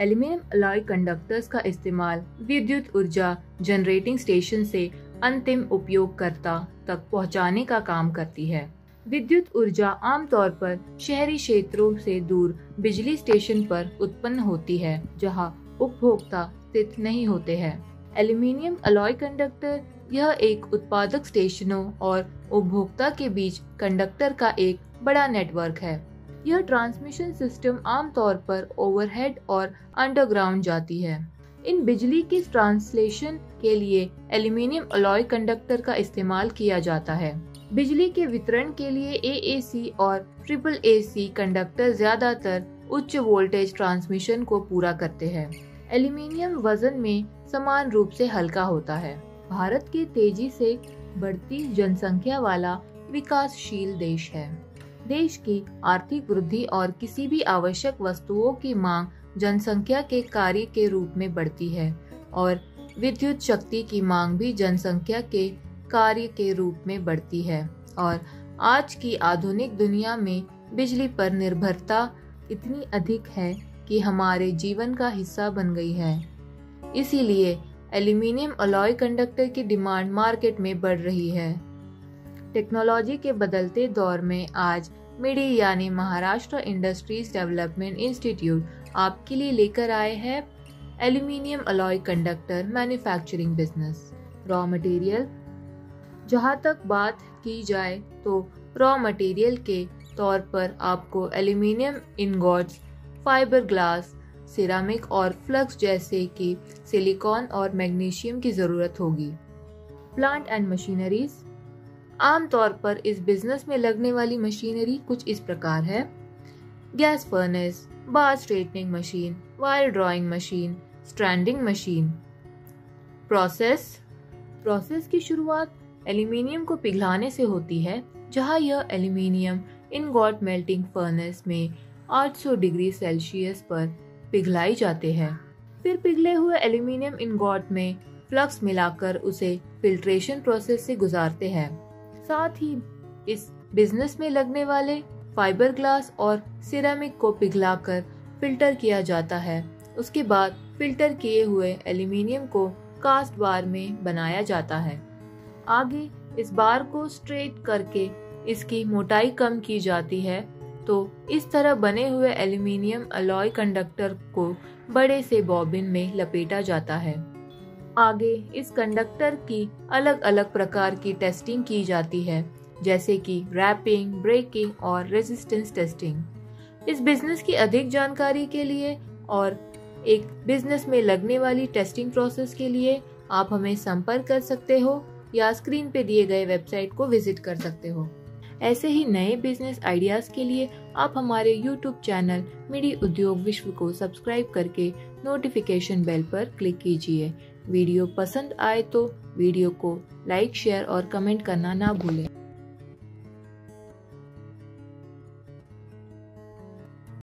Aluminium alloy conductors का इस्तेमाल विद्युत ऊर्जा जनरेटिंग स्टेशन से अंतिम उपयोगकर्ता तक पहुँचाने का काम करती है। विद्युत ऊर्जा आमतौर पर शहरी क्षेत्रों से दूर बिजली स्टेशन पर उत्पन्न होती है, जहाँ उपभोक्ता स्थित नहीं होते हैं। एल्यूमिनियम अलॉय कंडक्टर यह एक उत्पादक स्टेशनों और उपभोक्ता के बीच कंडक्टर का एक बड़ा नेटवर्क है। यह ट्रांसमिशन सिस्टम आमतौर पर ओवरहेड और अंडरग्राउंड जाती है। इन बिजली के ट्रांसलेशन के लिए एल्यूमिनियम अलॉय कंडक्टर का इस्तेमाल किया जाता है। बिजली के वितरण के लिए एएसी और ट्रिपल एसी कंडक्टर ज़्यादातर उच्च वोल्टेज ट्रांसमिशन को पूरा करते हैं। एल्यूमिनियम वज़न में समान रूप से हल्का होता है। भारत के तेज़ी से बढ़ती जनसंख्या वाला विकासशील देश है। देश की आर्थिक वृद्धि और किसी भी आवश्यक वस्तुओं की मांग जनसंख्या के कार्य के रूप में बढ़ती है और विद्युत शक्ति की मांग भी जनसंख्या के कार्य के रूप में बढ़ती है। और आज की आधुनिक दुनिया में बिजली पर निर्भरता इतनी अधिक है कि हमारे जीवन का हिस्सा बन गई है। इसीलिए एल्यूमिनियम अलॉय कंडक्टर की डिमांड मार्केट में बढ़ रही है। टेक्नोलॉजी के बदलते दौर में आज मिडी यानी महाराष्ट्र इंडस्ट्रीज़ डेवलपमेंट इंस्टीट्यूट आपके लिए लेकर आए हैं aluminium alloy conductor manufacturing business. Raw material जहाँ तक बात की जाए तो रॉ मटेरियल के तौर पर आपको aluminium ingots fibre glass ceramic और फ्लक्स जैसे कि सिलिकॉन और मैग्नीशियम की ज़रूरत होगी। प्लांट एंड मशीनरीज आमतौर पर इस बिज़नेस में लगने वाली मशीनरी कुछ इस प्रकार है। Gas furnace bar straightening machine wire drawing machine stranding machine process process की शुरुआत एल्यूमिनियम को पिघलाने से होती है, जहाँ यह aluminium ingot melting furnace में 800 डिग्री सेल्सियस पर पिघलाई जाते हैं। फिर पिघले हुए एल्यूमिनियम इन गॉट में फ्लक्स मिलाकर उसे फिल्ट्रेशन प्रोसेस से गुजारते हैं। साथ ही इस बिज़नेस में लगने वाले फाइबर ग्लास और सिरेमिक को पिघलाकर फ़िल्टर किया जाता है। उसके बाद फ़िल्टर किए हुए एल्यूमिनियम को कास्ट बार में बनाया जाता है। आगे इस बार को स्ट्रेट करके इसकी मोटाई कम की जाती है तो इस तरह बने हुए एल्यूमिनियम अलॉय कंडक्टर को बड़े से बॉबिन में लपेटा जाता है। आगे इस कंडक्टर की अलग अलग प्रकार की टेस्टिंग की जाती है, जैसे कि रैपिंग ब्रेकिंग और रेजिस्टेंस टेस्टिंग इस बिज़नेस की अधिक जानकारी के लिए और एक बिज़नेस में लगने वाली टेस्टिंग प्रोसेस के लिए आप हमें संपर्क कर सकते हो या स्क्रीन पे दिए गए वेबसाइट को विज़िट कर सकते हो। ऐसे ही नए बिज़नेस आइडियाज़ के लिए आप हमारे यूट्यूब चैनल मिडी उद्योग विश्व को सब्सक्राइब करके नोटिफिकेशन बेल पर क्लिक कीजिए। वीडियो पसंद आए तो वीडियो को लाइक शेयर और कमेंट करना ना भूलें।